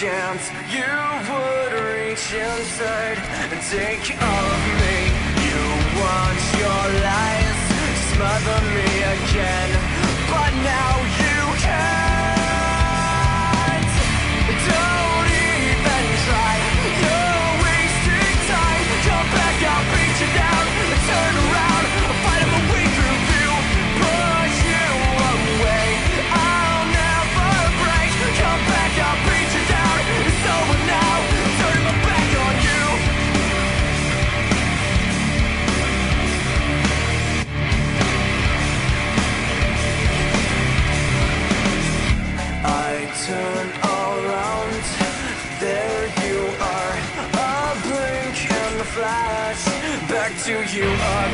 chance you would reach inside and take all of me. You want your lies, smother me again, but now. to you.